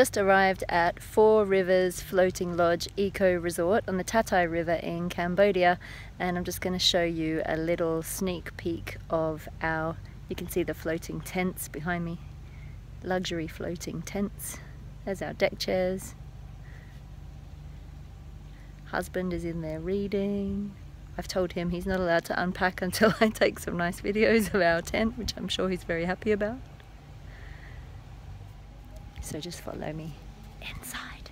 Just arrived at Four Rivers Floating Lodge Eco Resort on the Tatai River in Cambodia and I'm just going to show you a little sneak peek of our, you can see the floating tents behind me, luxury floating tents. There's our deck chairs. Husband is in there reading. I've told him he's not allowed to unpack until I take some nice videos of our tent, which I'm sure he's very happy about. So just follow me inside.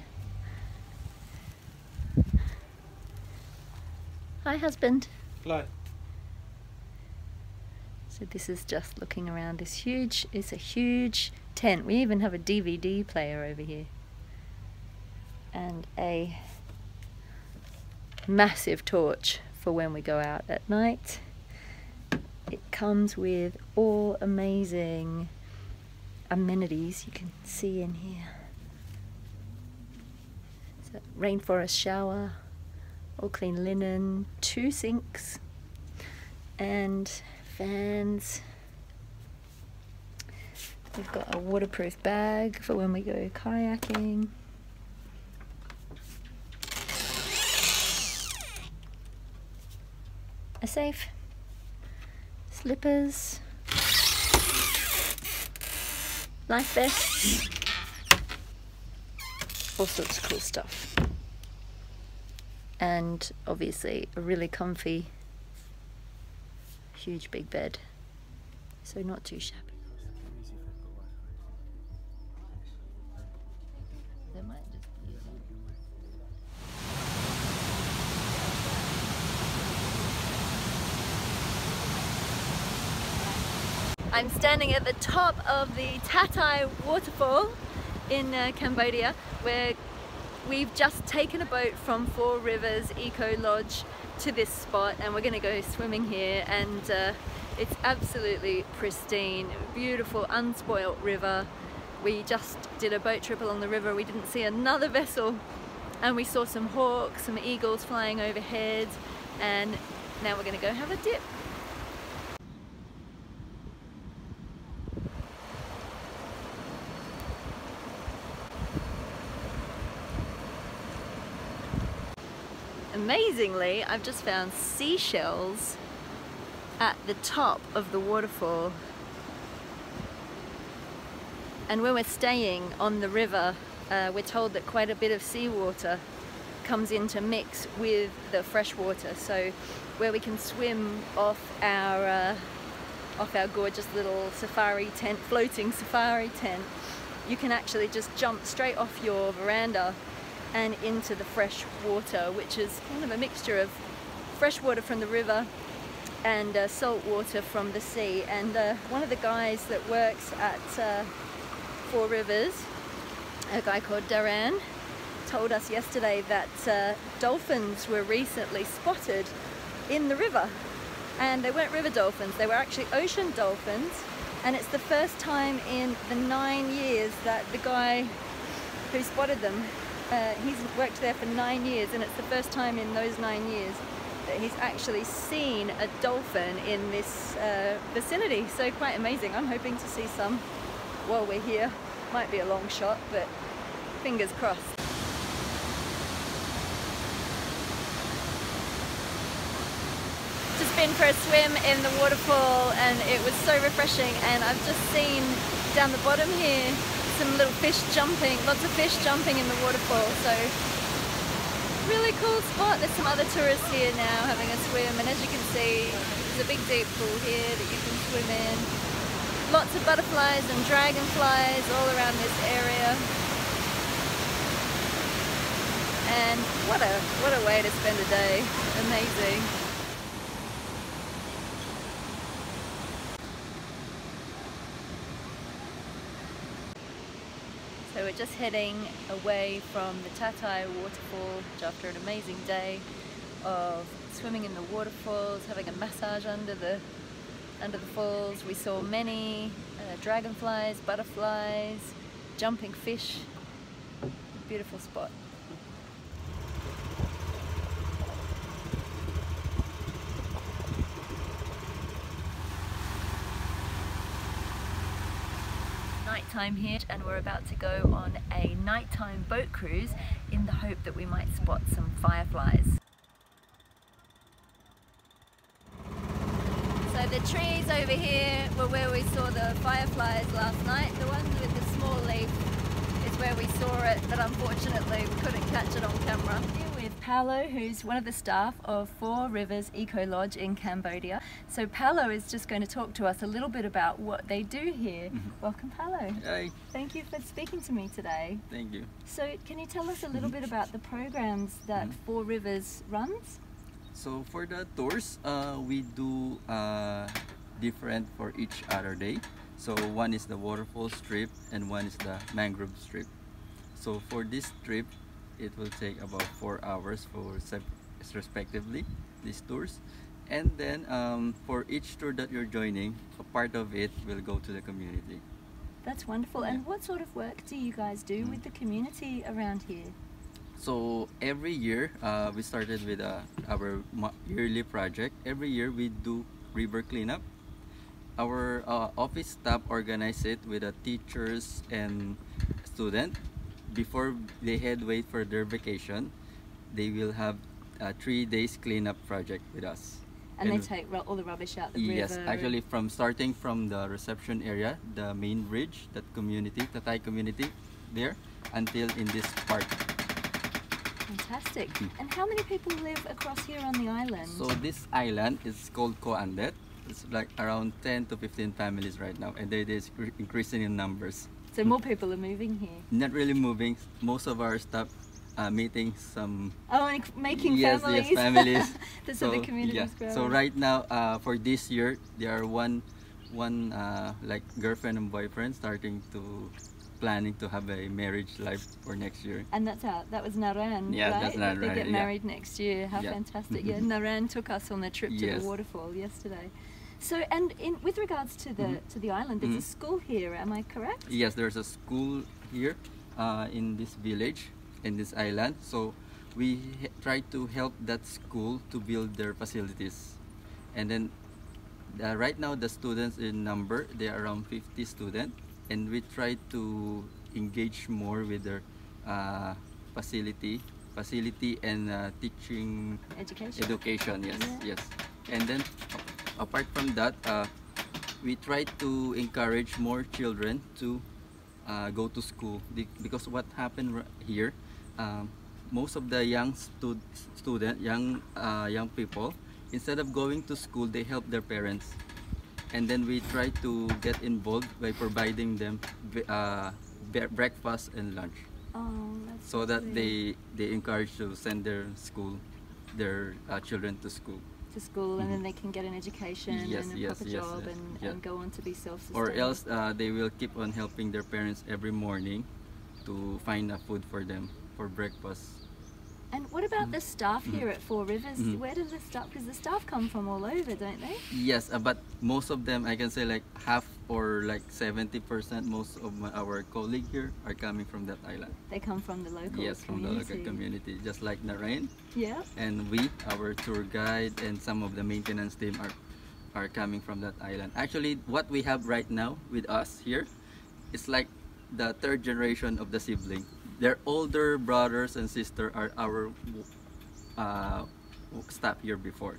Hi husband. Hello. So this is just looking around this huge, it's a huge tent. We even have a DVD player over here. And a massive torch for when we go out at night. It comes with all amazing amenities you can see in here. So rainforest shower, all clean linen, two sinks, and fans. We've got a waterproof bag for when we go kayaking. A safe, slippers, life vests, all sorts of cool stuff. And obviously a really comfy, huge big bed. So not too shabby. Standing at the top of the Tatai waterfall in uh, Cambodia where we've just taken a boat from Four Rivers Eco Lodge to this spot and we're gonna go swimming here and uh, it's absolutely pristine, beautiful, unspoilt river. We just did a boat trip along the river, we didn't see another vessel and we saw some hawks, some eagles flying overhead and now we're gonna go have a dip. Amazingly, I've just found seashells at the top of the waterfall. And when we're staying on the river, uh, we're told that quite a bit of seawater comes in to mix with the fresh water. So where we can swim off our uh, off our gorgeous little safari tent, floating safari tent, you can actually just jump straight off your veranda and into the fresh water, which is kind of a mixture of fresh water from the river and uh, salt water from the sea. And uh, one of the guys that works at uh, Four Rivers, a guy called Daran, told us yesterday that uh, dolphins were recently spotted in the river. And they weren't river dolphins, they were actually ocean dolphins. And it's the first time in the nine years that the guy who spotted them uh, he's worked there for nine years and it's the first time in those nine years that he's actually seen a dolphin in this uh, vicinity. So quite amazing. I'm hoping to see some while we're here. Might be a long shot, but fingers crossed. Just been for a swim in the waterfall and it was so refreshing and I've just seen down the bottom here some little fish jumping, lots of fish jumping in the waterfall. So really cool spot. There's some other tourists here now having a swim and as you can see there's a big deep pool here that you can swim in. Lots of butterflies and dragonflies all around this area. And what a what a way to spend a day. Amazing. So we're just heading away from the Tatai waterfall after an amazing day of swimming in the waterfalls, having a massage under the under the falls. We saw many uh, dragonflies, butterflies, jumping fish. Beautiful spot. Nighttime here and we're about to go on a nighttime boat cruise in the hope that we might spot some fireflies. So the trees over here were where we saw the fireflies last night. The ones with the small leaf is where we saw it, but unfortunately we couldn't catch it on camera. Paulo, who's one of the staff of Four Rivers Eco Lodge in Cambodia. So Paulo is just going to talk to us a little bit about what they do here. Mhm. Welcome Paulo. Hi, Thank you for speaking to me today. thank you. So can you tell us a little bit about the programs that Mhm. Four Rivers runs? So for the tours, uh, we do uh, different for each other day. So one is the waterfall strip and one is the mangrove strip. So for this trip, it will take about four hours for respectively these tours. And then um, for each tour that you're joining, a part of it will go to the community. That's wonderful. Yeah. And what sort of work do you guys do Mhm. with the community around here? So every year, uh, we started with uh, our yearly project. Every year we do river cleanup. Our uh, office staff organize it with the teachers and student. Before they head way for their vacation, they will have a three days cleanup project with us. And, they take all the rubbish out the Yes, river. actually from starting from the reception area, the main bridge, that community, the Thai community there, until in this part. Fantastic. Mm. And how many people live across here on the island? So this island is called Koh Andet. It's like around 10 to 15 families right now, and it is cre- increasing in numbers. So more people are moving here. Not really moving. Most of our staff uh, meeting some Oh, and making yes, families. yes, families. That's so, the community yeah. growing. So right now, uh, for this year, there are one, one uh, like girlfriend and boyfriend starting to planning to have a marriage life for next year. And that's out. That was Naran, Yeah, right? that's They Naran, get yeah. married next year. How Yeah. fantastic! Yeah, Naran took us on the trip to Yes. the waterfall yesterday. So, and in with regards to the Mhm. to the island, there's a Mhm. school here. Am I correct? Yes, there's a school here uh, in this village, in this island. So we try to help that school to build their facilities. And then uh, right now the students in number, they are around 50 students. And we try to engage more with their uh, facility, facility and uh, teaching Education. education yes Yeah. yes and then apart from that uh, we try to encourage more children to uh, go to school. Because what happened here um, most of the young stud- student young uh, young people instead of going to school they help their parents. And then we try to get involved by providing them uh, breakfast and lunch. Oh, so that lovely. they they encourage to send their school their uh, children to school to school and then they can get an education Yes, and a yes, proper yes, job and, and go on to be self-sustaining. or else uh, they will keep on helping their parents every morning to find a food for them for breakfast And what about Mhm. the staff Mhm. here at Four Rivers? Mhm. Where does the staff? Because the staff come from all over, don't they? yes uh, but most of them i can say like half or like 70% most of my, our colleague here are coming from that island They come from the local yes from the local community just like Narayan Yeah. and we our tour guide and some of the maintenance team are are coming from that island actually what we have right now with us here is like the third generation of the sibling their older brothers and sister are our uh, staff here before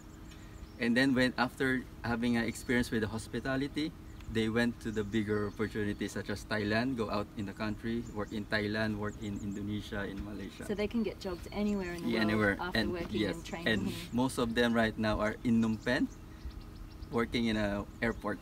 and then when after having an experience with the hospitality they went to the bigger opportunities such as Thailand go out in the country work in Thailand work in Indonesia in Malaysia So they can get jobs anywhere in the yeah, world anywhere. after and working yes, and training and here. most of them right now are in Phnom Penh, working in a airport.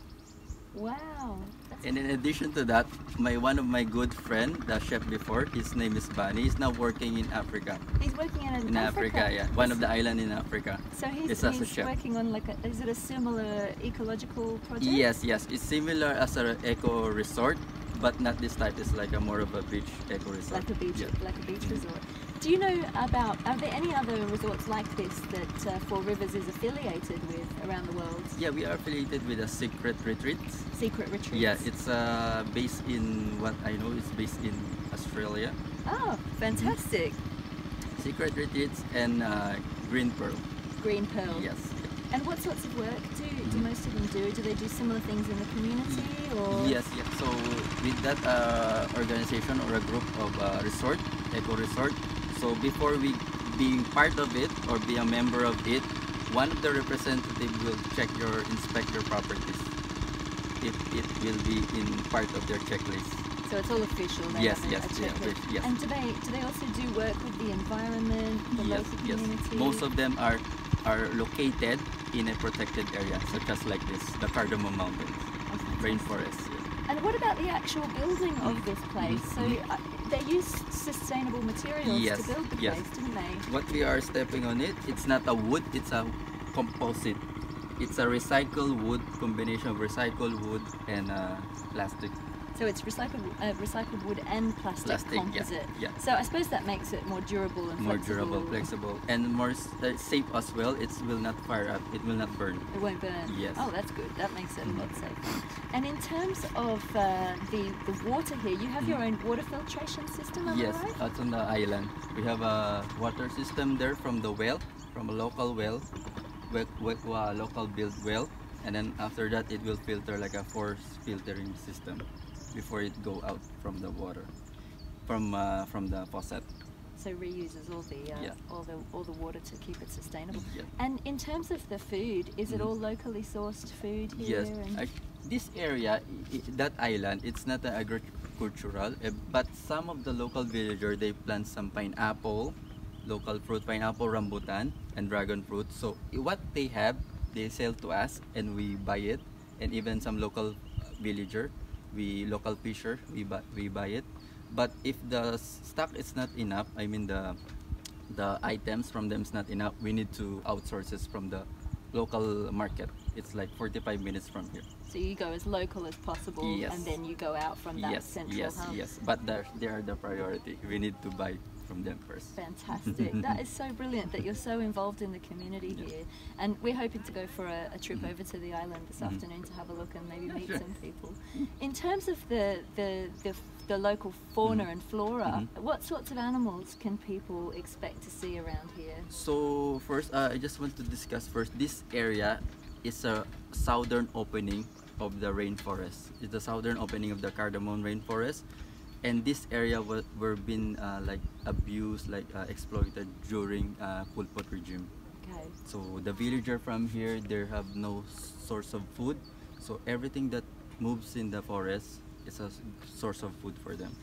Wow. And in addition to that, my one of my good friend, the chef before, his name is Bani. He's now working in Africa. He's working in, In Africa, yeah, one of the island in Africa. So he's, It's as a he's working on like a, is it a similar ecological project? Yes, yes, it's similar as a eco resort, but not this type. It's like a more of a beach eco resort. Like a beach, Yeah. like a beach Mhm. resort. Do you know about? Are there any other resorts like this that uh, Four Rivers is affiliated with around the world? Yeah, we are affiliated with a secret retreat. Secret retreat? Yeah, it's uh, based in what I know. It's based in Australia. Oh, fantastic! Secret retreats and uh, green pearl. Green Pearl. Yes. And what sorts of work do, do most of them do? Do they do similar things in the community or? Yes, yes. So with that uh, organization or a group of uh, resort, eco resort. So before we being part of it or be a member of it, one of the representative will check your inspect your properties if it will be in part of their checklist. So it's all official. They Yes, a- yes, a yeah, yes. And do they do they also do work with the environment, the yes, local yes. community? Most of them are are located in a protected area, such as like this, the Cardamom Mountains, Oh, rainforest. yeah. And what about the actual building of Mhm, this place? mhm, So mhm. uh, they used sustainable materials Yes, to build the yes. place, didn't they? What we are stepping on it, it's not a wood, it's a composite. It's a recycled wood, combination of recycled wood and uh, plastic. So it's recycled uh, recycled wood and plastic, Plastic, composite. yeah. So I suppose that makes it more durable and More flexible. durable, flexible, and more uh, safe as well. It will not fire up, it will not burn. It won't burn. Yes. Oh, that's good. That makes it a lot Mhm. safer. And in terms of uh, the the water here, you have your Mhm. own water filtration system, am Yes, I right? out on the island. We have a water system there from the well, from a local well, we, we, uh, local built well, and then after that it will filter like a force filtering system before it go out from the water, from uh, from the faucet. So reuses all the uh, Yeah. all the all the water to keep it sustainable. Yeah. And in terms of the food, is it Mhm. all locally sourced food here? Yes, and- ac- this area, i- i- that island, it's not an agricultural, eh, but some of the local villager they plant some pineapple, local fruit, pineapple, rambutan, and dragon fruit. So what they have, they sell to us, and we buy it, and even some local uh, villager, we local fisher, we buy we buy it. But if the stock is not enough, I mean the the items from them is not enough, we need to outsource it from the local market. It's like 45 minutes from here. so you go as local as possible, Yes. and then you go out from that yes, central yes, hub. yes. But they're, they are the priority. We need to buy from them first. Fantastic. that is so brilliant that you're so involved in the community Yeah. here. And we're hoping to go for a, a trip Mhm. over to the island this Mhm. afternoon to have a look and maybe Yeah, meet sure. some people. In terms of the, the, the, the local fauna Mhm. and flora, Mhm. what sorts of animals can people expect to see around here? So first, uh, I just want to discuss first. This area is a southern opening of the rainforest. It's the southern opening of the Cardamom rainforest, and this area was were been uh, like abused, like uh, exploited during uh, Pol Pot regime. Okay. So the villager from here, they have no source of food. So everything that moves in the forest is a source of food for them.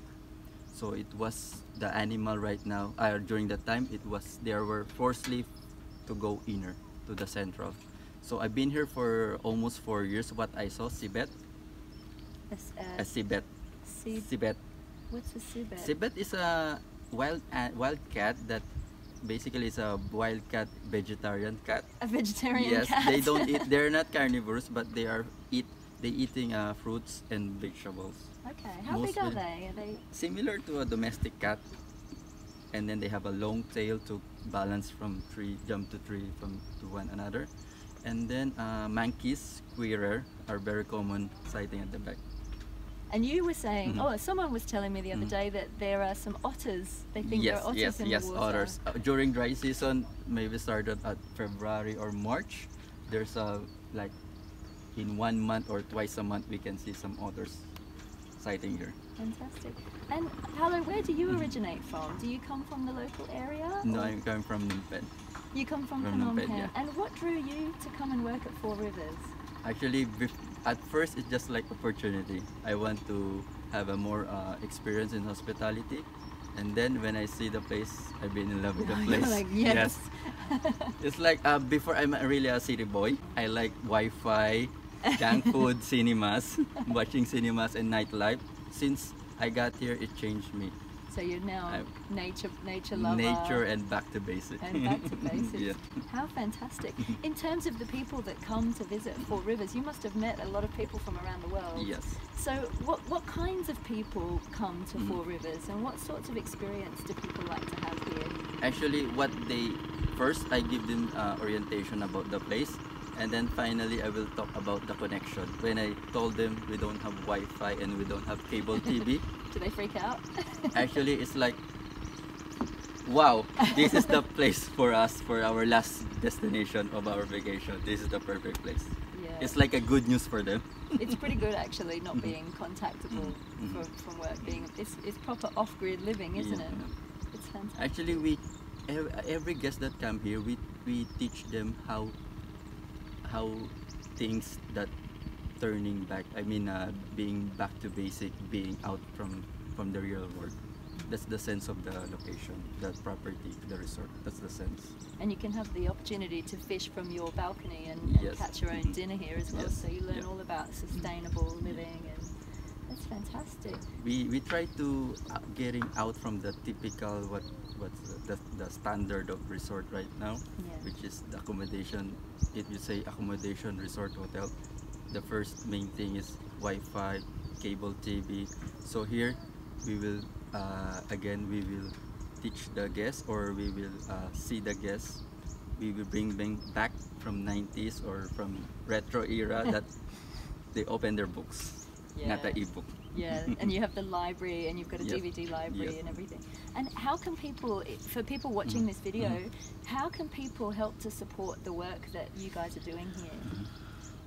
So it was the animal right now. Uh, during that time, it was they were forcefully to go inner to the central. So I've been here for almost four years. What I saw, Civet, Civet, Civet. What's a civet? Civet is a wild uh, wild cat that basically is a wild cat vegetarian cat. A vegetarian yes, cat. they don't eat. They're not carnivores, but they are eat. They eating uh, fruits and vegetables. Okay. How big are they? Are they? Similar to a domestic cat, and then they have a long tail to balance from tree, jump to tree from to one another, and then uh, monkeys, squirrel, are very common sighting at the back. And you were saying, Mhm. oh, someone was telling me the other Mhm. day that there are some otters. They think yes, there are otters yes, in yes, the water. otters. Uh, during dry season, maybe started at February or March. There's a like in one month or twice a month we can see some otters sighting here. Fantastic. And Paulo, where do you Mhm. originate from? Do you come from the local area? No, or- I'm coming from Phnom Penh. You come from, from Phnom Phnom Penh, yeah. And what drew you to come and work at Four Rivers? Actually, at first it's just like opportunity. I want to have a more uh, experience in hospitality, and then when I see the place, I've been in love with the place. like, yes. It's like uh, before I'm really a city boy. I like Wi-Fi, junk food, cinemas, watching cinemas and nightlife. Since I got here, it changed me. So you're now I'm- nature nature lover. Nature and back to basics. and back to basics. yeah. How fantastic. In terms of the people that come to visit Four Rivers, you must have met a lot of people from around the world. Yes. So, what, what kinds of people come to Mhm. Four Rivers and what sorts of experience do people like to have here? Actually, what they first I give them uh, orientation about the place, and then finally I will talk about the connection. When I told them we don't have Wi-Fi and we don't have cable TV, Do they freak out? actually it's like wow, this is the place for us for our last destination of our vacation. This is the perfect place. Yeah. It's like a good news for them. it's pretty good actually not being contactable Mhm. from, from work being it's, it's proper off-grid living isn't Yeah. it it's fantastic Actually, we every guest that come here, we we teach them how how things that turning back. I mean, uh, being back to basic, being out from from the real world. That's the sense of the location, the property, the resort. That's the sense. and you can have the opportunity to fish from your balcony and, and Yes. catch your own Mhm. dinner here as well Yes. so you learn Yeah. all about sustainable living and that's fantastic We we try to uh, getting out from the typical what what's the, the, the standard of resort right now. yeah which is the accommodation. If you say accommodation resort hotel, the first main thing is Wi-Fi, cable TV. So here we will uh, again we will teach the guests or we will uh, see the guests. We will bring them back from 90s or from retro era that they open their books, yeah. not the ebook. Yeah and you have the library and you've got a Yes. dvd library Yes. and everything and how can people for people watching Mhm. this video Mhm. how can people help to support the work that you guys are doing here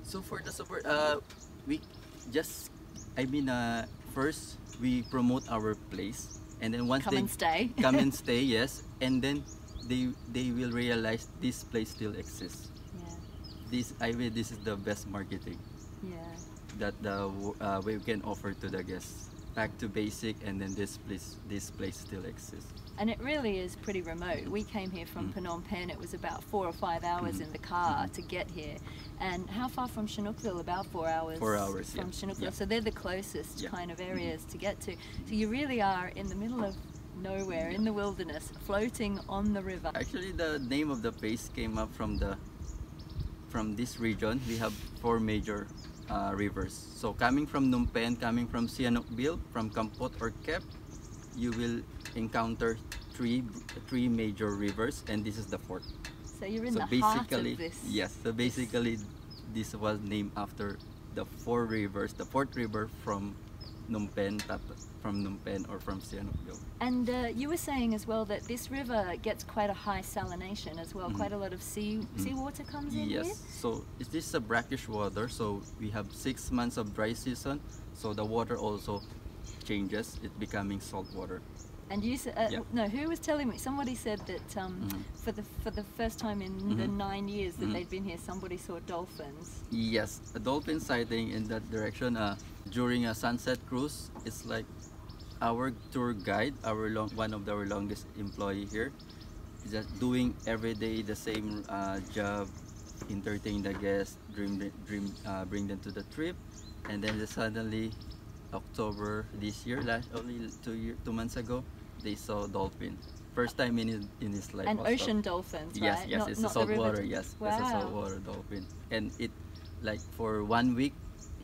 So for the support, uh, we just, I mean, uh, first we promote our place, and then once come they and stay come and stay, yes, and then they they will realize this place still exists. yeah This I mean, this is the best marketing yeah that the uh, we can offer to the guests. Back to basic, and then this place this place still exists. And it really is pretty remote. We came here from Mm. Phnom Penh. It was about four or five hours Mhm. in the car Mhm. to get here. And how far from Sihanoukville? About four hours. Four hours, from yeah. Sihanoukville. Yeah. So they're the closest Yeah. kind of Mhm. areas to get to. So you really are in the middle of nowhere, in the wilderness, floating on the river. Actually, the name of the place came up from the from this region. We have four major uh, rivers. So coming from Phnom Penh, coming from Sihanoukville, from Kampot or Kep, you will encounter three three major rivers, and this is the fourth. So you're in so the heart basically, of this. yes. So basically, this was named after the four rivers, the fourth river from Phnom Penh, from Phnom Penh or from Sihanoukville. And uh, you were saying as well that this river gets quite a high salination as well. Mhm. Quite a lot of sea seawater comes in Yes. here. So is this a brackish water? So we have six months of dry season. So the water also changes. It becoming salt water. And you said, uh, Yeah. no, who was telling me? Somebody said that um, Mhm. for the for the first time in the Mhm. nine years that Mhm. they'd been here, somebody saw dolphins. Yes, a dolphin sighting in that direction. Uh, during a sunset cruise, it's like our tour guide, our long, one of our longest employee here, is just doing every day the same uh, job, entertain the guests, dream, dream, uh, bring them to the trip, and then just suddenly, October this year, last only two year, two months ago, they saw dolphin. First time in his in his life. and also. ocean dolphins, Yes, right? yes, not, it's not a saltwater. Yes, wow. it's a saltwater dolphin, and it like for one week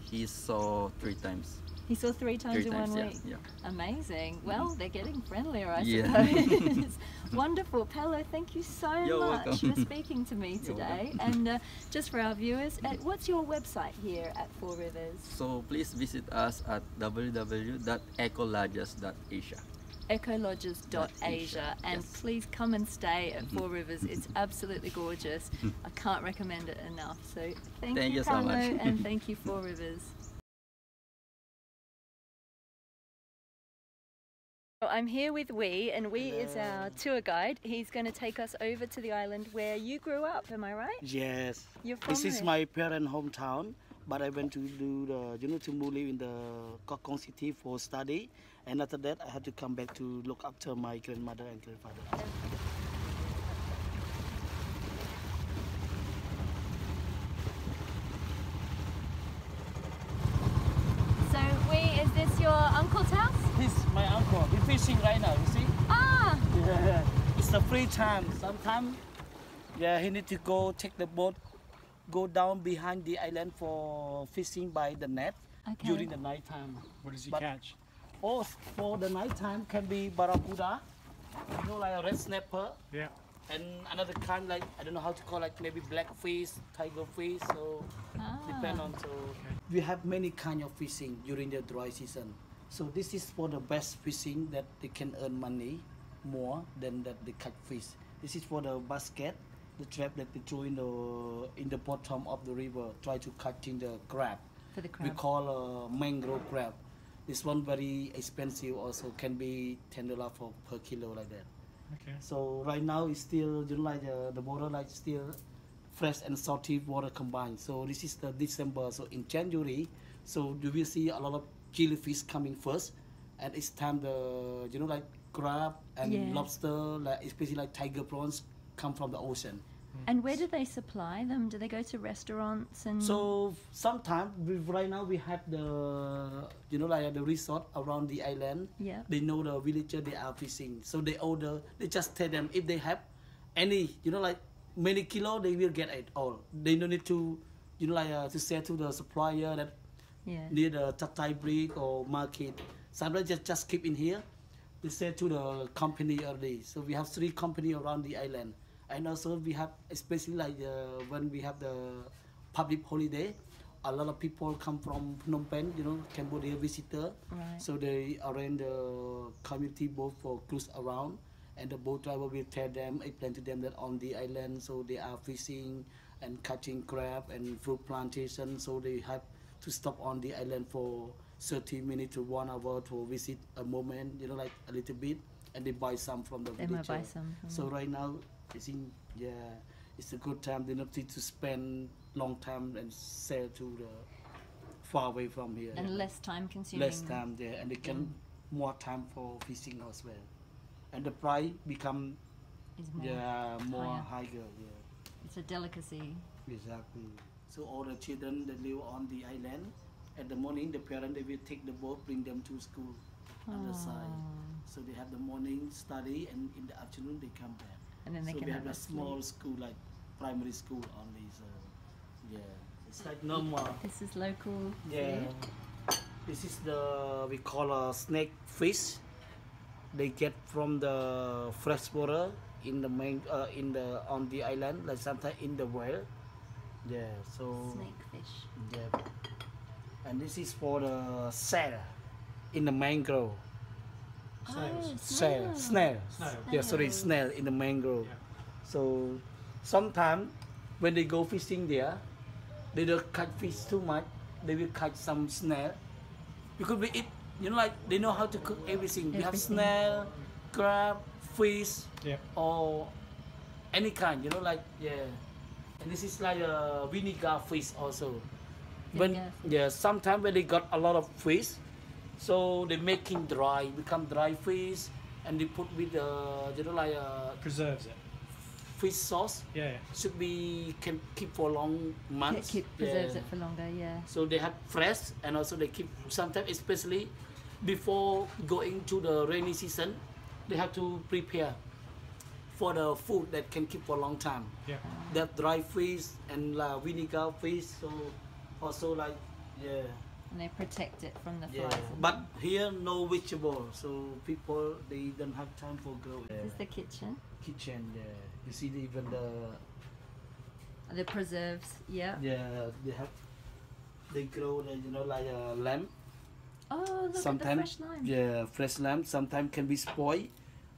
he saw three times. He saw three times Three in times, one week. yeah. Amazing. Well, they're getting friendlier, I Yeah. suppose. Wonderful. Paulo, thank you so You're much welcome. for speaking to me today. And uh, just for our viewers, uh, what's your website here at Four Rivers? So please visit us at www.ecolodges.asia. ecolodges.asia Asia, and yes. please come and stay at Mhm. Four Rivers. It's absolutely gorgeous. I can't recommend it enough. So thank, Thank you, you so and thank you, Four Rivers. So I'm here with Wei, and Wei is our tour guide. He's going to take us over to the island where you grew up. Am I right? Yes. You're from This is my parent hometown, but I went to do the, you know, to live in the Koh Kong city for study. And after that, I had to come back to look after my grandmother and grandfather. So Wei, is this your uncle's house? He's my uncle. He's fishing right now, you see? Ah, Yeah. It's a free time. Sometimes, yeah, he need to go take the boat, go down behind the island for fishing by the net okay. during the night time. What does he But- catch? Oh, for the night time can be barracuda, you know, like a red snapper. Yeah. and another kind like I don't know how to call like maybe blackfish, tiger fish. So Ah. depend on so we have many kind of fishing during the dry season. So this is for the best fishing that they can earn money. more than that they catch fish. This is for the basket, the trap that they throw in the in the bottom of the river, try to catch in the crab. For the crab. We crab. call uh, mangrove crab. This one very expensive also can be ten dollar for per kilo like that. Okay. So right now it's still you know like uh, the water like still fresh and salty water combined. So this is the December. So in January, so you will see a lot of jellyfish coming first, and it's time the you know like crab and Yeah. lobster, like especially like tiger prawns, come from the ocean. And where do they supply them? Do they go to restaurants and? So sometimes right now we have the you know like the resort around the island. Yeah. They know the villager they are fishing, so they order. They just tell them if they have any you know like many kilo, they will get it all. They don't need to you know like uh, to say to the supplier that yeah. near the Tatai brick or market. Sometimes just just keep in here. They say to the company already. So we have three company around the island, and also we have especially like uh, when we have the public holiday, a lot of people come from Phnom Penh, you know, Cambodia visitor. Right. So they arrange the community boat for cruise around, and the boat driver will tell them, explain to them that on the island, so they are fishing and catching crab and fruit plantation. So they have to stop on the island for 30 minutes to one hour to visit a moment, you know, like a little bit, and they buy some from the They might buy some. from So right now, I think yeah, it's a good time. They don't need to spend long time and sail to the far away from here. and yeah. less time consuming. less time there, and they can more time for fishing as well. And the price become more. yeah more higher. higher. Yeah, It's a delicacy. exactly. So all the children that live on the island, at the morning the parent they will take the boat, bring them to school on the side. Oh. So they have the morning study, and in the afternoon they come back. And then they so can we have have a a small sleep. school like primary school only. So yeah, it's like normal. This is local Yeah. food. This is the we call a snake fish. They get from the fresh water in the main uh, in the on the island, like sometimes in the well. Yeah. So Snake fish. yeah. And this is for the snail in the mangrove. Snails. Oh, Snail. snails. Snail. Snail. Yeah. Sorry, Snail. snail in the mangrove. Yeah. So sometimes when they go fishing there, they don't catch fish too much. They will catch some snail. Because we eat, you know, like they know how to cook everything. We have snail, crab, fish, Yeah. or any kind. You know, like yeah. And this is like a vinegar fish also. When yeah, sometimes when they got a lot of fish, so they making dry, become dry fish, and they put with the you know like a Preserves it. fish sauce Yeah. yeah. should be can keep for long Keep, months. keep preserves Yeah. it for longer. Yeah. So they have fresh and also they keep sometimes especially before going to the rainy season, they have to prepare for the food that can keep for a long time. Yeah. That dry fish and uh, vinegar fish, so also like yeah. And they protect it from the Yeah, flies. and but here no vegetable, so people they don't have time for grow. This is the kitchen. kitchen. Yeah, you see the, even the The preserves. Yeah. Yeah, they have. They grow, the, you know, like a lamb. Oh, look Sometimes, at the fresh lime. yeah, fresh lamb. Sometimes can be spoiled,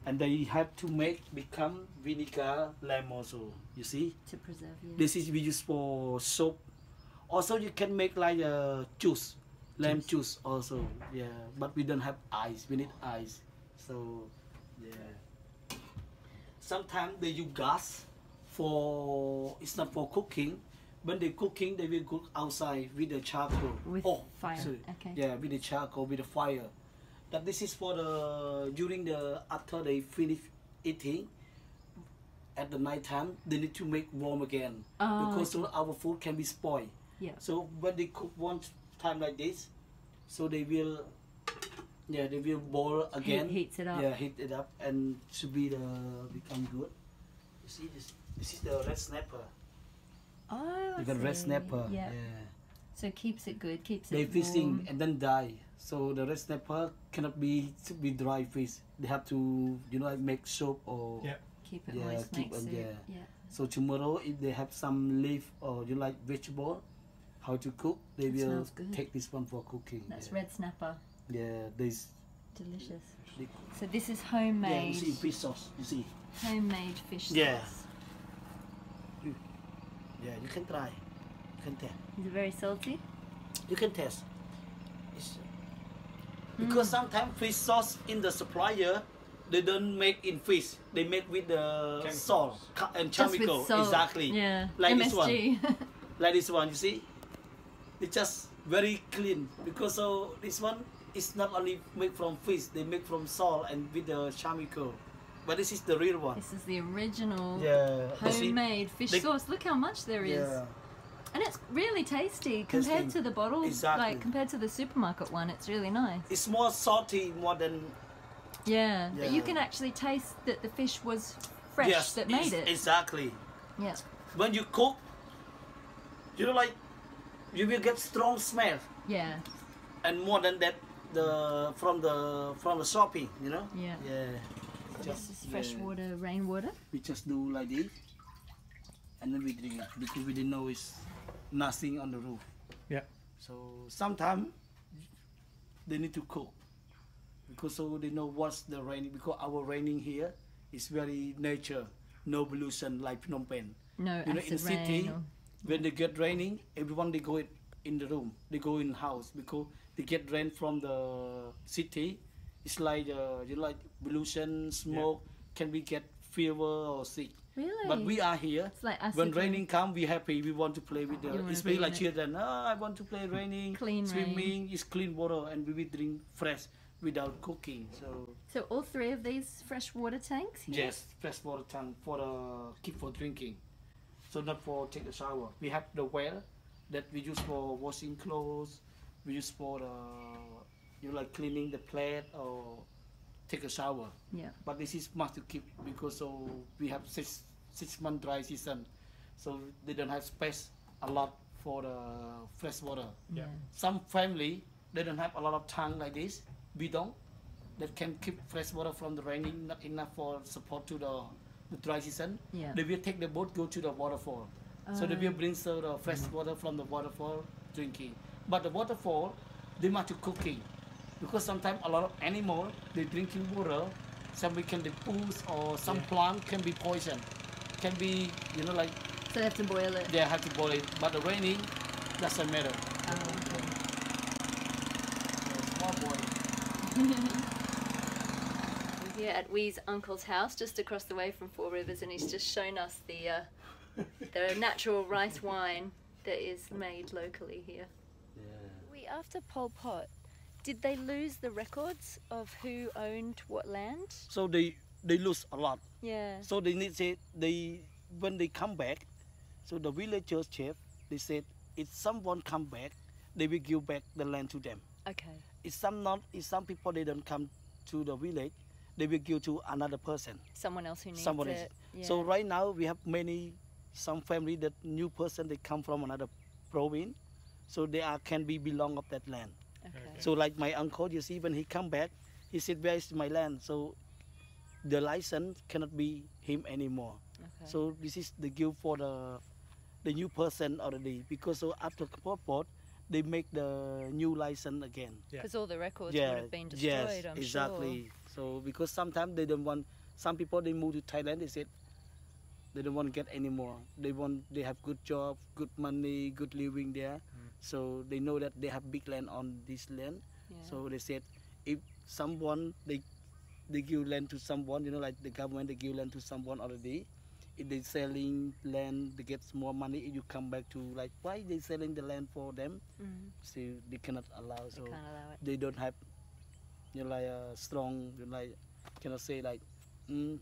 and they have to make become vinegar lamb also. You see, To preserve. Yeah. this is we use for soap. Also, you can make like a juice, lamb juice also. Yeah, but we don't have ice. We need ice. So, yeah. Sometimes they use gas for it's not for cooking. When they cooking, they will cook outside with the charcoal. With oh, fire, sorry. okay. Yeah, with the charcoal, with the fire. That this is for the during the after they finish eating. At the night time, they need to make warm again Oh, because so our food can be spoiled. Yeah. So when they cook one time like this, so they will, yeah, they will boil again. heat, heats it up. Yeah, heat it up and should be the become good. You see this? This is the red snapper. Oh, got red snapper. Yeah. yeah. So it keeps it good. Keeps it. They it fishing warm. and then die. So the red snapper cannot be be dry fish. They have to, you know, make soup or. Yeah. Keep it Yeah, moist. keep Make it, yeah. yeah. So tomorrow, if they have some leaf or you like vegetable, how to cook, they That will take this one for cooking. That's yeah. red snapper. Yeah, this Delicious. So this is homemade Yeah, homemade, you see fish sauce. You see. homemade fish Yeah. sauce. Mm. Yeah, you can try. You can taste. Is it very salty? You can taste. It's, because hmm. sometimes fish sauce in the supplier they don't make in fish. They make with the salt and Just chemical. salt. Exactly. Yeah. Like this one. Like this one you see it's just very clean because so this one is not only made from fish they make from salt and with the chemical but this is the real one this is the original yeah you see? homemade fish they- sauce. Look how much there is. yeah And it's really tasty compared Tasty. to the bottle, Exactly. like compared to the supermarket one. It's really nice. it's more salty more than Yeah, but you Yeah. can actually taste that the fish was fresh yes that made it. exactly Yeah. when you cook you know like you will get strong smell Yeah. and more than that the from the from the shopping you know Yeah. yeah This is fresh yeah. water, rainwater. we just do like this and then we drink it because we didn't know it's nothing on the roof Yeah. so sometimes they need to cook because so they know what's the raining because our raining here is very nature no pollution like Phnom Penh No you know acid in city rain. Or, when they get raining everyone they go in the room they go in house because they get rain from the city it's like uh, you know, like pollution smoke can we get fever or sick really? but we are here It's like acid when rain. raining come we happy we want to play with the You it's very like it. children oh, ah, i want to play raining Clean swimming rain. it's clean water and we will drink fresh without cooking so So all three of these fresh water tanks. Here? yes fresh water tank for the keep for drinking so not for take a shower we have the well that we use for washing clothes we use for the you know, like cleaning the plate or take a shower. Yeah. but this is must to keep because so we have six six month dry season. So they don't have space a lot for the fresh water. Yeah. some family they don't have a lot of tank like this. Bidon that can keep fresh water from the raining not enough for support to the, the dry season. Yeah. they will take the boat go to the waterfall. So they Oh. will bring so the fresh water from the waterfall drinking. But the waterfall they must to cooking because sometimes a lot of animal they drinking water some we can be pools or some plant can be poison can be you know like So they have to boil it. they have to boil it but the raining doesn't matter Oh, okay. small boil We're here at Wei's uncle's house, just across the way from Four Rivers, and he's just shown us the uh, the natural rice wine that is made locally here. We after Pol Pot, did they lose the records of who owned what land? so they they lose a lot Yeah. so they need say they when they come back so the villagers chief they said if someone come back they will give back the land to them Okay. if some not if some people they don't come to the village they will give to another person Someone else who needs someone it. else. so right now we have many some family that new person they come from another province so they are can be belong of that land Okay. so like my uncle you see when he come back he said where is my land? So the license cannot be him anymore. Okay. so this is the gift for the the new person already. Because so after Pol Pot they make the new license again. Yeah. Because all the records would yeah. have been destroyed, yes I'm exactly. so because sometimes they don't want some people they move to thailand they said they don't want to get anymore. They want they have good job good money good living there so they know that they have big land on this land. Yeah. so they said if someone they they give land to someone you know like the government they give land to someone already if they selling land they get more money if you come back to like why they selling the land for them Mhm. so they cannot allow They so can't allow it. they don't have you know like a strong you know, like cannot say like mm,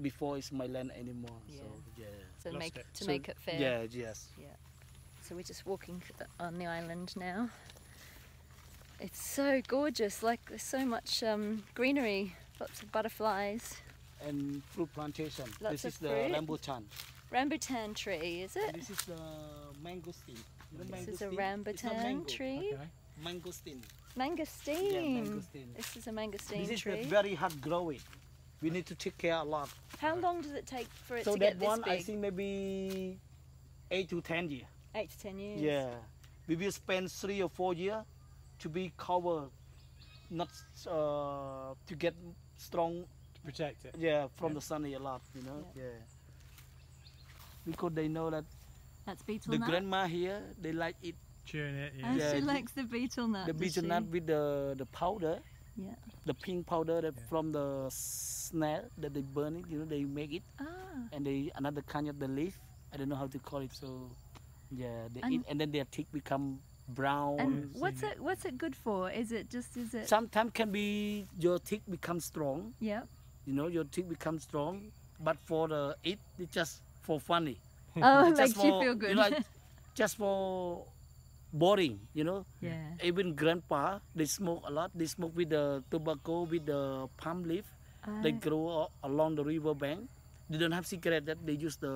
before it's my land anymore so yeah So Lost make it. to So, make it fair. yeah yes So we're just walking on the island now. It's so gorgeous. Like there's so much um, greenery, lots of butterflies. and fruit plantation Lots this of is the rambutan Rambutan tree, is and it? this is the mangosteen you know This is a mangosteen? It's rambutan mango. tree. Okay. mangosteen Mangosteen. Yeah, mangosteen. This is a mangosteen this is the tree. very hard growing we need to take care a lot How long does it take for it so to that get this one big? i think maybe eight to ten years Eight to ten years. Yeah, we will spend three or four years to be covered not uh, to get strong To protect it. yeah from Yeah. the sun a lot you know Yeah. yeah, because they know that That's betel the nut. grandma here they like it Chewing it. Yeah. and Yeah, she likes the betel nut. the does betel she? nut with the the powder Yeah. the pink powder that Yeah. from the snail that they burn it you know they make it Ah. and they another kind of the leaf i don't know how to call it so yeah they And- eat and then their teeth become brown And what's it? What's it good for? Is it just? Is it? sometimes can be your teeth become strong yeah. you know your teeth become strong but for the eat it's just for funny Oh, it Just makes you feel good. You know, like, just for boring you know yeah. even grandpa they smoke a lot they smoke with the tobacco with the palm leaf they Ah, grow along the river bank they don't have cigarette that they use the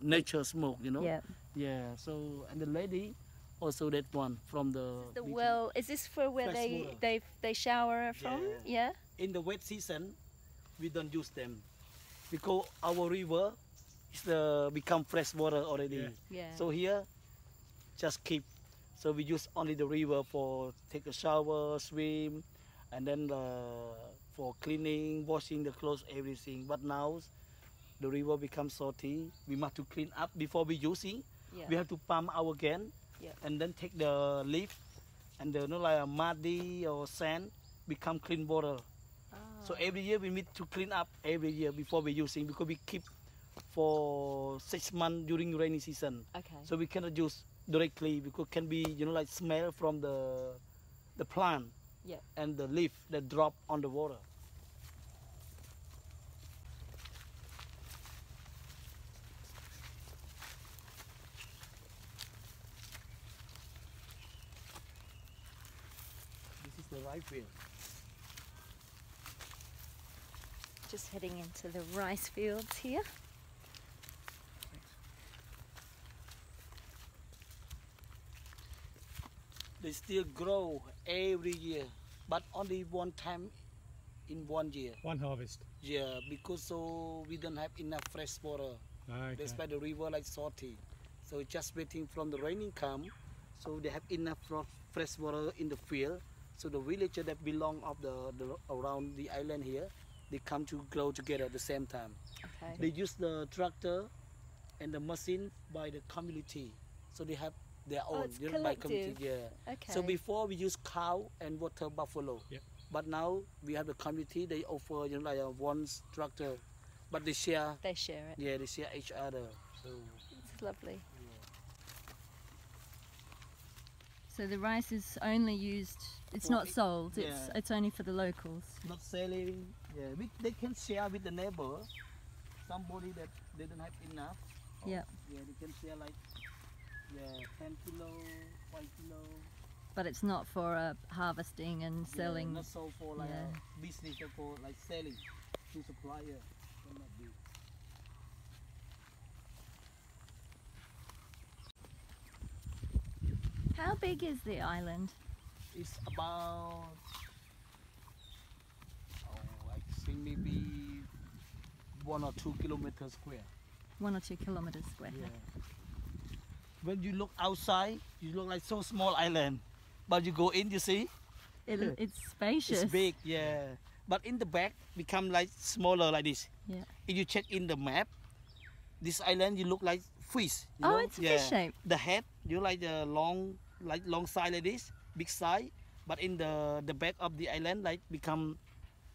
nature smoke you know yeah. Yeah so and the lady also that one from the The beach. well, is this for where Fresh they water. they they shower from? Yeah. in the wet season we don't use them because our river is uh, become fresh water already Yeah. Yeah. so here just keep so we use only the river for take a shower swim and then uh, for cleaning washing the clothes everything but now the river becomes salty we must to clean up before we using yeah. we have to pump out again Yeah. and then take the leaf and the you know, like a muddy or sand become clean water so Ah. every year we need to clean up every year before we using because we keep for six months during rainy season okay. so we cannot use directly because can be you know like smell from the the plant Yeah. and the leaf that drop on the water this is the Just heading into the rice fields here. they still grow every year but only one time in one year One harvest. yeah because so we don't have enough fresh water ah, Okay. that's why the river like salty so it's just waiting from the raining come so they have enough fresh water in the field so the villager that belong of the, the around the island here they come to grow together at the same time Okay. they use the tractor and the machine by the community so they have their Oh, own it's by collective. community yeah Okay. so before we use cow and water buffalo. Yep. But now we have the community. They offer you know like a one tractor, but they share. they share it. Yeah, they share each other. So It's lovely. So the rice is only used. It's For not it- sold. It's yeah. it's only for the locals. not selling. Yeah, we, they can share with the neighbor. Somebody that they don't have enough. or- Yeah. Yeah, they can share like yeah, ten kilo, five kilo. But it's not for uh, harvesting and Yeah, selling. not so for like yeah. a business or for like selling to supplier. Cannot be. How big is the island? It's about oh, I think maybe one or two kilometers square. One or two kilometers square. Yeah. When you look outside, you look like so small island, but you go in, you see It, it's spacious. it's big. Yeah. But in the back, become like smaller like this. Yeah. If you check in the map, this island you look like fish. you Oh, know? it's yeah. fish shape. The head, you like the long, like long side like this, big side. But in the the back of the island, like become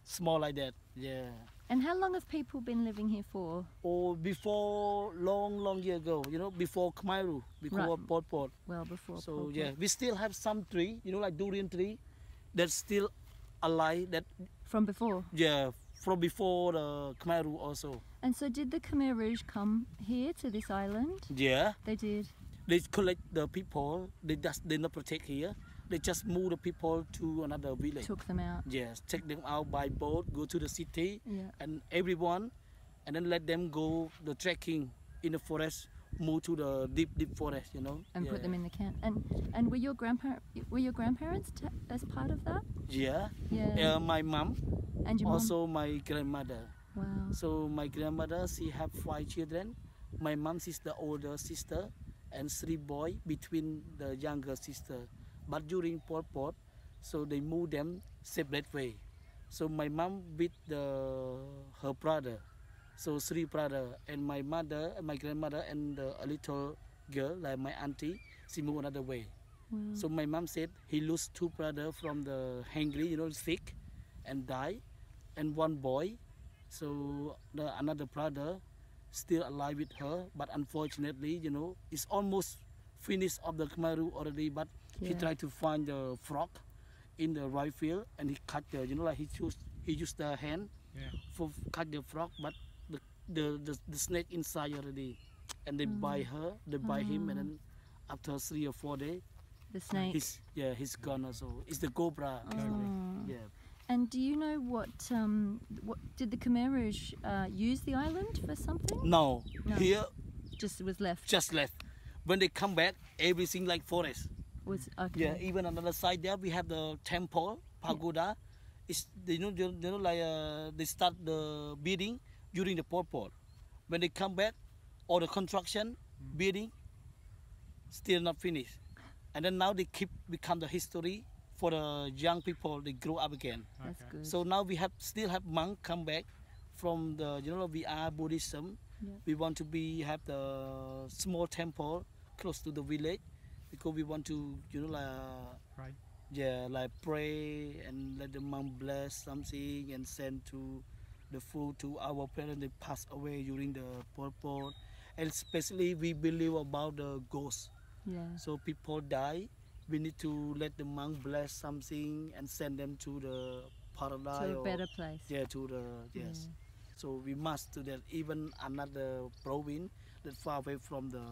small like that. Yeah. And how long have people been living here for? oh before long, long year ago, you know, before Khmer, before Right. Pol Pot. Well, before. So yeah, we still have some tree, you know, like durian tree, that's still alive. That From before. yeah, from before the Khmer also. And so, did the Khmer Rouge come here to this island? Yeah, They did. They collect the people. They just they not protect here. They just move the people to another village. Took them out. Yes, take them out by boat, go to the city, Yeah. and everyone, and then let them go the trekking in the forest, move to the deep deep forest. You know. And put them in the camp. And and were your grandparent were your grandparents t- as part of that? Yeah. Yeah. Uh, my mom, and your mom. also my grandmother. Wow. So my grandmother, she have five children. My mom is the older sister, and three boy between the younger sister. But during Pol Pot, So they move them separate way. So my mom with the her brother, so three brother, and my mother, my grandmother, and the, a little girl like my auntie, she move another way. Wow. So my mom said he lost two brother from the hungry, you know, sick, and die, and one boy. So the another brother still alive with her, but unfortunately, you know, it's almost finished of the Khmer already. But he tried to find the frog in the right field, and he cut the, you know, like he used he used the hand Yeah. for cut the frog, but the the, the, the snake inside already, and they mm. bite her, they bite him, and then oh. after three or four days, the snake. he's yeah he's gone also. It's the cobra. Oh. Yeah. And do you know what um what did the Khmer Rouge uh, use the island for something? No, No. here Just was left. just left. When they come back, everything like forest. Was okay. Yeah, even on the other side there we have the temple pagoda. It's they know they know like uh, they start the building during the Pol Pot. When they come back, all the construction building still not finished, and then now they keep become the history for the young people. They grow up again. That's Okay. good. So now we have still have monk come back from the you know we are Buddhism. Yeah. We want to be have the small temple close to the village because we want to you know like Right. yeah like pray and let the monk bless something and send to the food to our parents they pass away during the Pol Pot. And especially we believe about the ghost. yeah. So people die, we need to let the monk bless something and send them to the paradise. To a better place. yeah, to the yes. So we must do that. Even another province that far away from the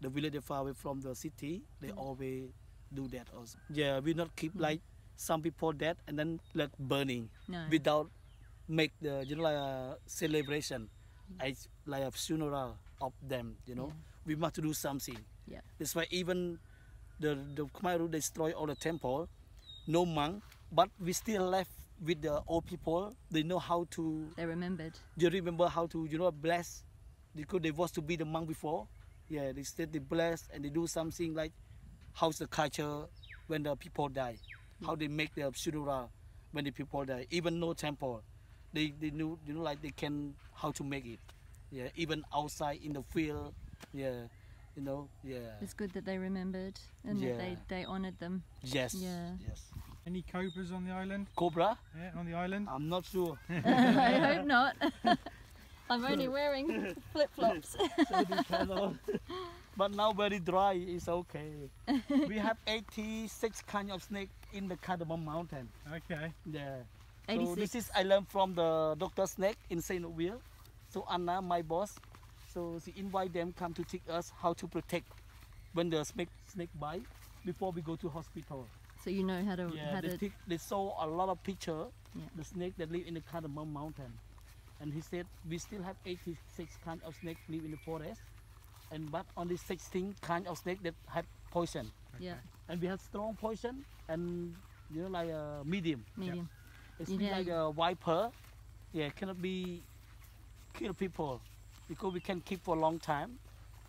the village that far away from the city, they mm. always do that also. Yeah, we not keep mm. like some people dead and then let burning No. without make the you know like a celebration, like like a funeral of them. You know, we must do something. Yeah. That's why even the the Khmer Rouge destroy all the temple, no monk, but we still left with the old people. They know how to. They remembered. They remember how to you know bless, because they was to be the monk before. Yeah, they said they bless and they do something like how's the culture when the people die, how they make the funeral when the people die. Even no temple, they they knew you know like they can how to make it. Yeah, even outside in the field. Yeah, you know. Yeah. It's good that they remembered and that they, they honoured them. Yes. Yeah. Yes. Any cobras on the island? Cobra? Yeah, on the island. I'm not sure. I hope not. I'm only wearing flip flops. but now very dry it's okay. we have 86 kind of snake in the Cardamom Mountain. Okay. Yeah. 86. So this is I learned from the Dr. Snake in Saint Louis. So Anna, my boss, so she invite them come to teach us how to protect when the snake snake bite before we go to hospital. So you know how to Yeah, how they, to take, they saw a lot of picture, Yeah. the snake that live in the Cardamom Mountain. And he said, we still have 86 kind of snake live in the forest, and but only 16 kind of snake that have poison. yeah And we have strong poison and, you know, like a medium. medium. It's Yeah. like a viper. Yeah, cannot be kill people because we can keep for a long time,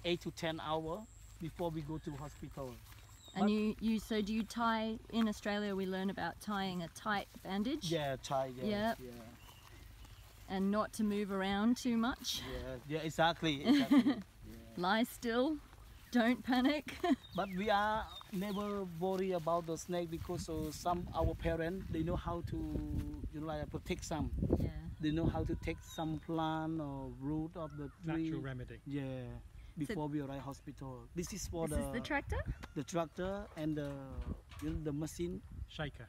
8 to 10 hour before we go to hospital. And you you so do you tie in Australia? We learn about tying a tight bandage Yeah, try, yeah. Yep. Yeah. and not to move around too much. Yeah, yeah, exactly. exactly. Lie still. Don't panic. but we are never worry about the snake because uh, some our parents they know how to you know like protect some. yeah. They know how to take some plant or root of the tree. Natural remedy. Yeah. Before we arrive hospital, this is for This the is the tractor. the tractor and the you know, the machine. Shaker.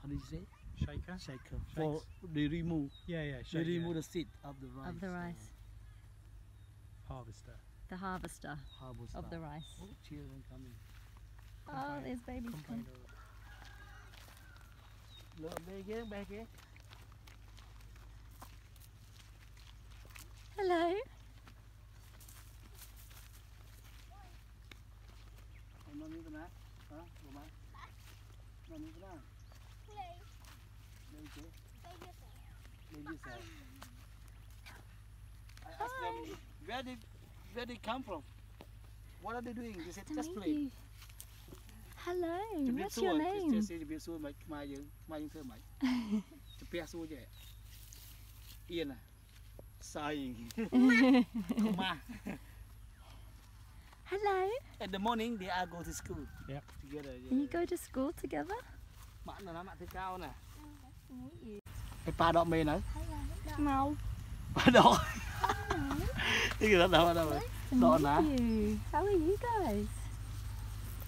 How do you say? Shaker. Shaker. For they remove Yeah, yeah. they remove the seed of the rice. Of the rice. Harvester. The harvester Harvest of the rice. Oh, children coming. Oh, there's babies. Coming. the- Look, back here, back here. thế. I asked them, where did, where they come from? What are they doing? They said, just Thank play. you. Hello, ជំរាប what's សួរ your ចេះ name? ជំរាបសួរមិនខ្មែរយើងខ្មែរយើងធ្វើមិនជំរាបសួរចេះអៀនណា sighing. Hello. In the morning, they all go to school. Yep. Together. Yeah. You go to school together? Bạn là bạn thứ cao nè. Cái pa đỏ mê nữa. Màu. Pa đỏ. Cái gì đó đâu đâu rồi. Đỏ nè. How are you guys?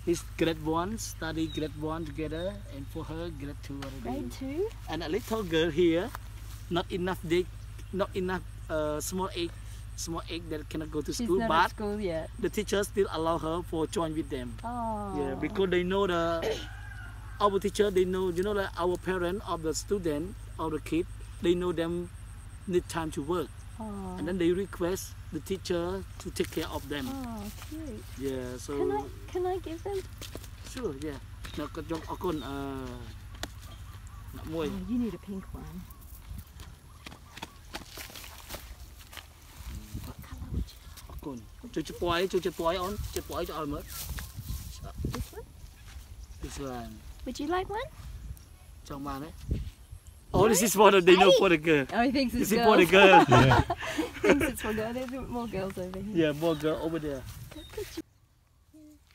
His grade one study grade one together, and for her grade two already. Grade two. And a little girl here, not enough day, not enough uh, small egg, small egg that cannot go to She's school, not but at school yet. the teachers still allow her for join with them. Oh. Yeah, because they know the our teacher, they know you know that our parent of the student of the kid, they know them need time to work, Oh. and then they request the teacher to take care of them. Oh, cute. Yeah, so. Can I can I give them? Sure, yeah. នៅគាត់យកអរគុណអឺដាក់មួយ Oh, you need a pink one. គុណជួយជប៉ុយជួយជប៉ុយអូនជប៉ុយទៅឲ្យមើល This one? This one Would you like one? ចង់បានទេ Oh this is for the they know for the girl Oh, he thinks This it's is for the girls. girl Yeah. thinks it's for girls. There's more girls over here. Yeah more girl over there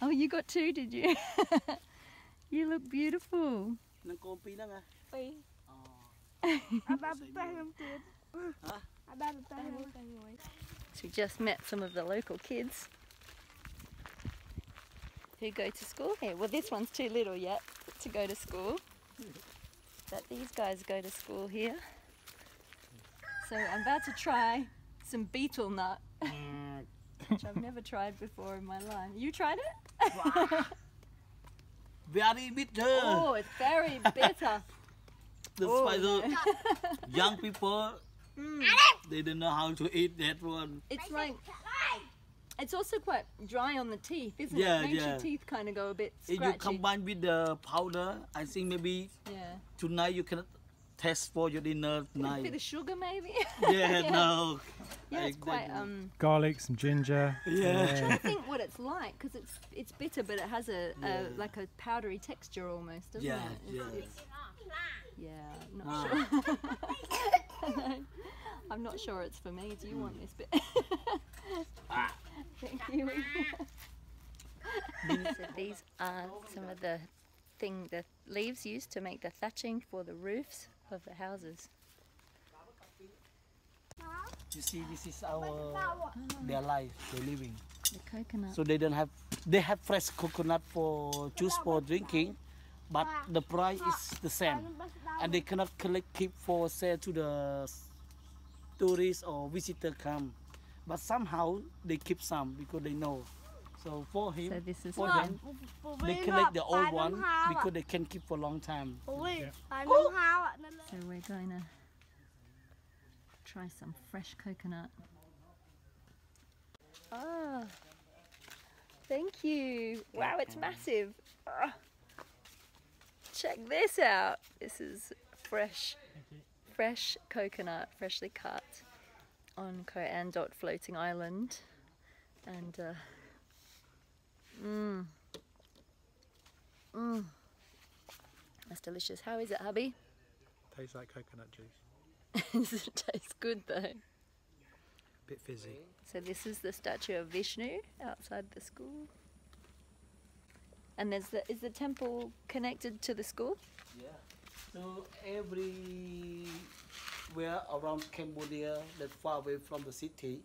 Oh, you got two, did you? you look beautiful. នឹងកូនពីរហ្នឹងហ៎ Bye. អូ បាប្រទេសខ្ញុំទៀត ហ៎ អាបាប្រទេសខ្ញុំតែមួយ so we just met some of the local kids who go to school here. Well, this one's too little yet to go to school, but these guys go to school here. So I'm about to try some betel nut, mm. which I've never tried before in my life. You tried it? Very bitter Oh, it's very bitter. The Oh, spider no. young people Mm. they don't know how to eat that one It's like it's also quite dry on the teeth, isn't Yeah, it? Makes yeah. your teeth kind of go a bit If you combine with the powder I think maybe yeah. tonight you cannot test for your dinner A bit tonight of sugar, maybe. Yeah, no yeah, it's quite um. Garlic, some ginger. Yeah. I think what it's like because it's it's bitter, but it has a, Yeah. a like a powdery texture almost, doesn't Yeah, it? It's, yeah. Yeah, not Ah. sure. I'm not sure it's for me. Do you want hmm. this bit? Ah. Thank you. so these are some of the thing the leaves used to make the thatching for the roofs of the houses. You see, this is our their life, their living. The coconut. So they don't have they have fresh coconut for juice for drinking, but the price is the same, and they cannot collect keep for sale to the s- tourists or visitor come. But somehow they keep some because they know. So for him, so this is for him, they collect the old one because they can keep for a long time. Yeah. So we're going to try some fresh coconut. Ah, thank you. Wow, it's massive. Ah. Check this out. This is fresh fresh coconut, freshly cut on Koh Andet floating island, and uh, mmm, mmm, that's delicious. How is it, hubby? Tastes like coconut juice. Does it taste good though? A Bit fizzy. So this is the statue of Vishnu outside the school. And there's the is the temple connected to the school? Yeah. So everywhere around Cambodia that far away from the city,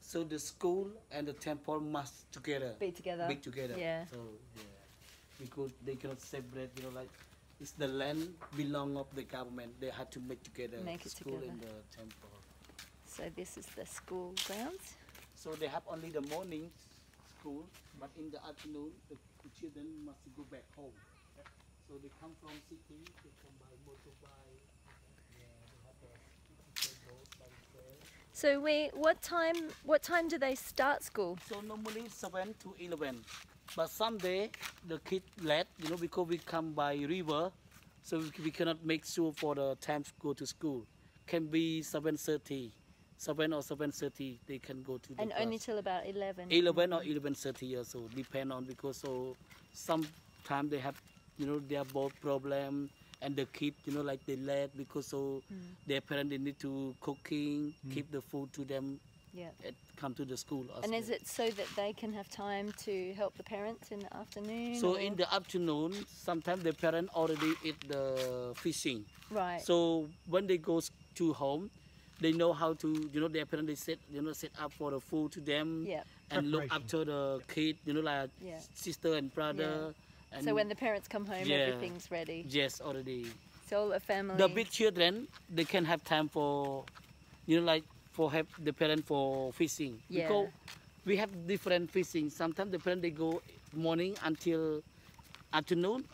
so the school and the temple must together, Be together. be together. Yeah. So yeah, because they cannot separate. You know, like it's the land belong of the government. They had to make together. Make the it school together. and the temple. So this is the school grounds. So they have only the morning school, but in the afternoon the, the children must go back home. So they come from city, they come by motorbike. Yeah, they have a by there. So we what time what time do they start school? So normally seven to eleven, but someday the kid late, you know, because we come by river, so we, we cannot make sure for the time to go to school. Can be seven thirty, seven or seven thirty. They can go to the And only till about eleven. 11 or 11.30 years old, depend on because so some time they have, you know, their both problem and the kid, you know, like they late because so hmm. their parents they need to cooking, hmm. keep the food to them, Yeah. and come to the school. as And is it so that they can have time to help the parents in the afternoon? So or- in the afternoon, sometimes the parent already eat the fishing. right. So when they go to home, they know how to, you know, their parents they set, you know, set up for the food to them yeah. and look after the kid, you know, like Yeah. sister and brother. And So when the parents come home, Yeah. everything's ready. yes, already. So all the family. The big children, they can have time for, you know, like for have the parent for fishing. Yeah. Because we have different fishing. Sometimes the parent they go morning until afternoon,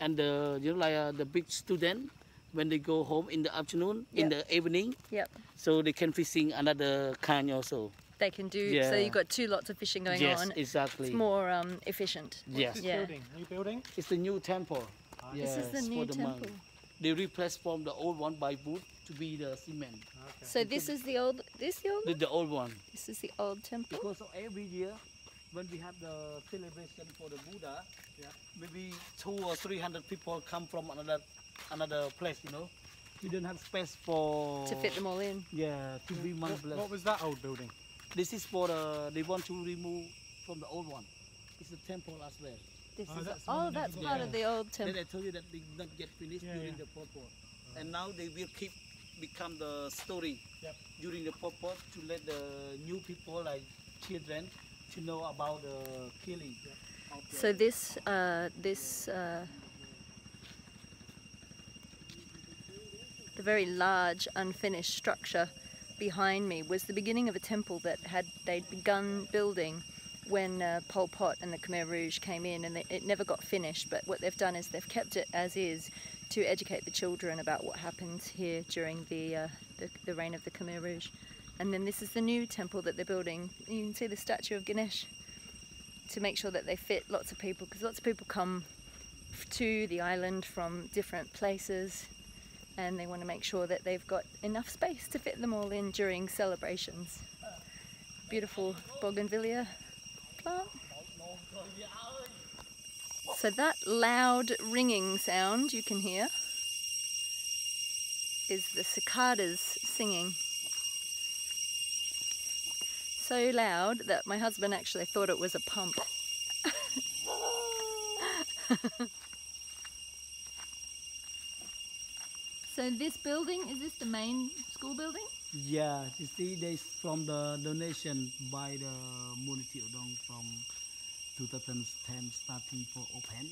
and the you know like uh, the big student when they go home in the afternoon in the evening, Yep. so they can fishing another kind also. They can do. So you've got two lots of fishing going yes, on. exactly. It's more um, efficient. Yes. Yeah. Building. New building. It's the new temple. Yes. This is the new for the monk. temple. They replaced from the old one by wood to be the cement. Okay. So this is the old. This the old. The, one? the old one. This is the old temple. Because of every year, when we have the celebration for the Buddha, Yeah. maybe two or three hundred people come from another another place. You know, we don't have space for To fit them all in. Yeah, to be one What, what was that old building? This is for the they want to remove from the old one. It's a temple as well. This Oh, is. that's the one oh, that's part got of the old temple. Then temple. I told you that they did not get finished Yeah, during yeah. the Pol Pot. And now they will keep become the story Yep. during the Pol Pot to let the new people like children to know about the killing. of the- So this uh, this uh, the very large unfinished structure behind me was the beginning of a temple that had they'd begun building when uh, Pol Pot and the Khmer Rouge came in, and they, it never got finished. But what they've done is they've kept it as is to educate the children about what happened here during the uh, the, the reign of the Khmer Rouge. And then this is the new temple that they're building. You can see the statue of Ganesh to make sure that they fit lots of people because lots of people come to the island from different places and they want to make sure that they've got enough space to fit them all in during celebrations. Beautiful bougainvillea plant. So that loud ringing sound you can hear is the cicadas singing. So loud that my husband actually thought it was a pump. so this building, is this the main school building? Yeah, you see, they from the donation by the Munity Udong from 2010 starting for open.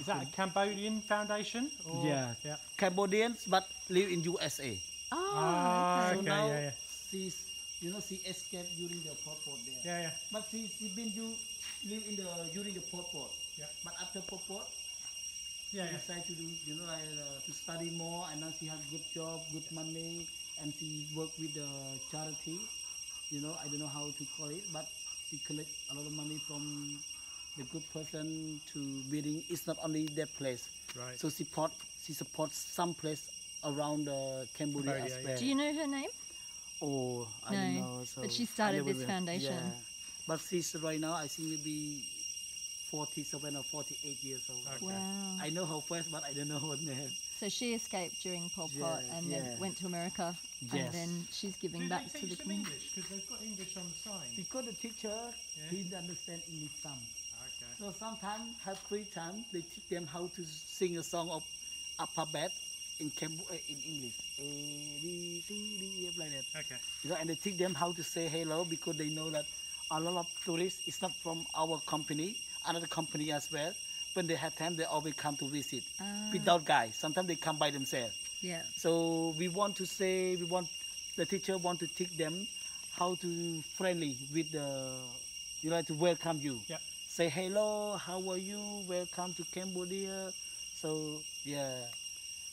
Is that a Cambodian foundation? Or? Yeah. Yeah. Cambodians but live in USA. Oh, Ah, so okay. okay, now yeah, yeah. she's, you know, she escaped during the Pol Pot there. Yeah, yeah. But she she been you live in the during the Pol Pot. Yeah. But after Pol Pot, Yeah, she yeah. decided to do, you know, like, uh, to study more, and now she has good job, good money, and she work with the charity. You know, I don't know how to call it, but she collect a lot of money from the good person to building. It's not only that place, Right. so she support she supports some place around the Cambodia Cambodia, as yeah. well. Do you know her name? Oh, I don't No, know. So but she started this foundation. Yeah. But she's right now, I think maybe 47 or 48 years old. Okay. Wow. I know her first, but I don't know her name. So she escaped during Pol Pot Yeah, and then went to America Yes. and then she's giving Do back they to the teach them community. English? Because they've got English on the sign. Because the teacher, Yeah. he understand English some. Okay. So sometimes, have free time, they teach them how to sing a song of alphabet in Cambo- uh, in English. A, B, C, D, E, F, like that. Okay. You know, and they teach them how to say hello because they know that a lot of tourists is not from our company, another company as well. When they have time, they always come to visit Ah, without guys. Sometimes they come by themselves. yeah. So we want to say, we want the teacher want to teach them how to friendly with the, you know, to welcome you. Yeah. Say hello, how are you? Welcome to Cambodia. So yeah,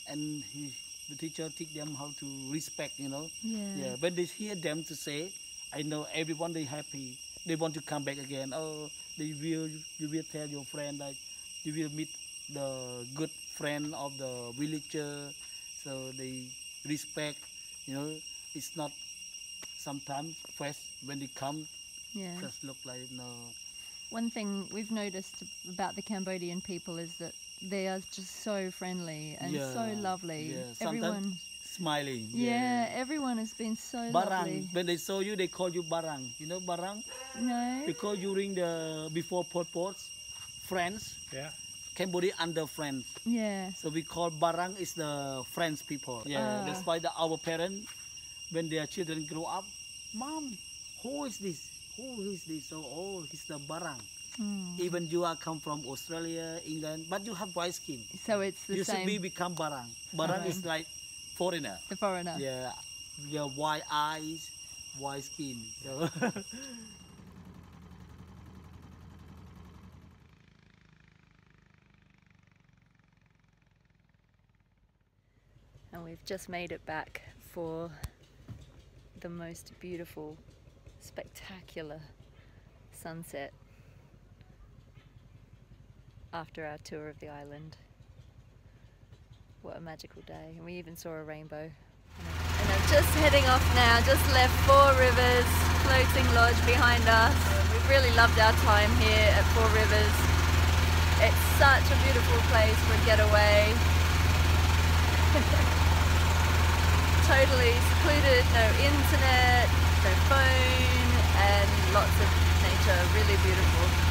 and he, the teacher teach them how to respect, you know. Yeah. Yeah, when they hear them to say, I know everyone they happy. They want to come back again. Oh, they will. You will tell your friend like you will meet the good friend of the villager. So they respect. You know, it's not sometimes first when they come Yeah. just look like no. One thing we've noticed about the Cambodian people is that they are just so friendly and so lovely. yeah, Everyone, Smiling. yeah. everyone has been so Barang. lovely. When they saw you, they call you barang. You know barang? No, Because during the before Pol Pot's friends, Yeah. Cambodia under friends. yeah, So we call barang is the French people. Yeah, Ah. that's why the, our parents, when their children grow up, mom, who is this? Who is this? So oh, he's the barang. Mm. Even you are come from Australia, England, but you have white skin. So it's the you same. should be become barang. Barang is like foreigner. the foreigner. Yeah, yeah, white eyes, white skin. So and we've just made it back for the most beautiful, spectacular sunset after our tour of the island. What a magical day, and we even saw a rainbow. And I'm just heading off now, just left Four Rivers floating lodge behind us. We've really loved our time here at Four Rivers. It's such a beautiful place for a getaway. totally secluded, no internet, no phone, and lots of nature, really beautiful.